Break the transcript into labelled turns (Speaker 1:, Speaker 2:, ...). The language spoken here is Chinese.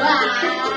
Speaker 1: 哇